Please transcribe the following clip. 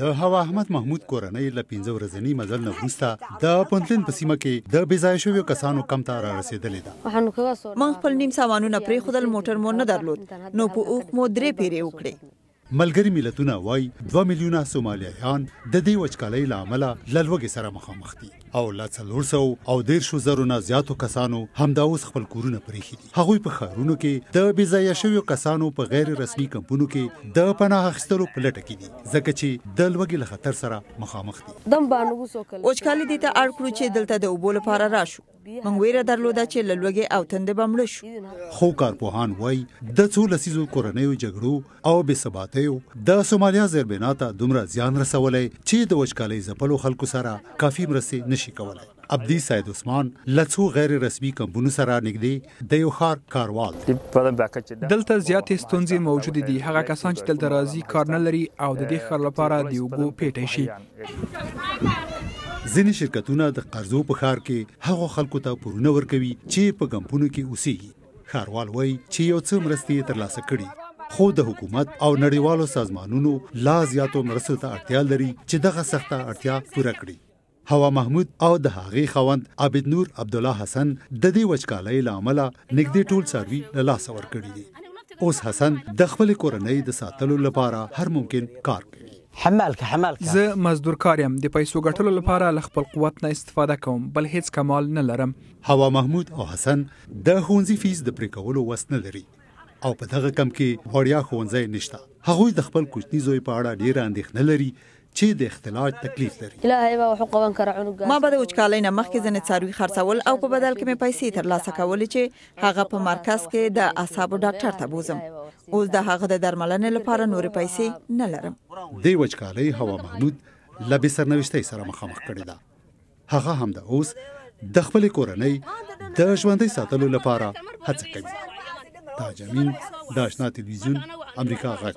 د هوا احمد محمود کورنۍ له پنځه ورځني مزل نه وروسته د پنتلین په سیمه کې د بېځایه شویو کسانو کم ته را رسېدلې ده موږ خپل نیم سامانونه پرېښودل موټر مو نه درلود نو په اوښ مو درې پیرې وکړې ملګري ملتونه وایي دوه میلیونه سومالیایان د دې وچکالۍ له امله له لوږې سره مخامخ دي او له څلور سوو او دېرشو زرو نه زیاتو کسانو همدا اوس خپل کورونه پرېښي دي. هغوی په ښارونو کې د بې ځایه شویو کسانو په غیر رسمي کمپونو کې د پناه اخیستلو په لټه کې دي، ځکه چې د لوږې له خطر سره مخامخ دي. وچکالي دې ته اړ کړو چې دلته د اوبو لپاره راشو. موږ وېره درلوده چې له لوږې او تندې به مړه شو. خو کارپوهان وايي، د څو لسیزو کورنیو جګړو او بې ثباتیو د سومالیا زیربنا ته دومره زیان رسولی چی د وچکالۍ ځپلو خلکو سره کافی مرستې نشی کولی. ابدی سید عثمان له څو غیر رسمی کمپونو سره نږدې د یو ښار کاروال دی. دلته زیاتې ستونزې موجودې دي، هغه کسان چې دلته راځي کار نه لري او د دې ښار لپاره د اوبو پېټی شي. ځینې شرکتونه د قرضو په ښار کې هغو خلکو ته پورونه ورکوي چې په کمپونو کې اوسېږي. ښاروال وايي چې یو څه مرستې یې ترلاسه کړي، خو د حکومت او نړیوالو سازمانونو لا زیاتو مرستو ته اړتیا لري چې دغه سخته اړتیا پوره کړي. حوا محمود او د هغې خاوند عابد نور عبدالله حسن د دې وچکالۍ له امله نږدې ټول څاروي له لاسه ورکړي دي. اوس حسن د خپلې کورنۍ د ساتلو لپاره هر ممکن کار کوي. زه مزدور کار یم، د پیسو ګټلو لپاره له خپل قوت نه استفاده کوم، بل هېڅ کمال نه لرم. حوا محمود او حسن د ښوونځي فیس د پرې کولو وس نه لري او په دغه کمپ کې وړیا ښوونځی نشته. هغوی د خپل کوچني زوی په اړه ډېره اندېښنه لري چې د اختلاج تکلیف لري. ما به د وچکالۍ نه مخکې ځینې څاروي خرڅول او په بدل کې مې پیسې ترلاسه کولې چې هغه په مرکز کې د اعصابو ډاکټر ته بوځم. اوس د هغه د درملنې لپاره نورې پیسې نه لرم. دې وچکالۍ حوا محمود له بې سرنوشتۍ سره مخامخ کړې ده. هغه همدا اوس د خپلې کورنۍ د ژوندۍ ساتلو لپاره هڅه کوي تاج امین د آشنا تلویزیون امریکا غږ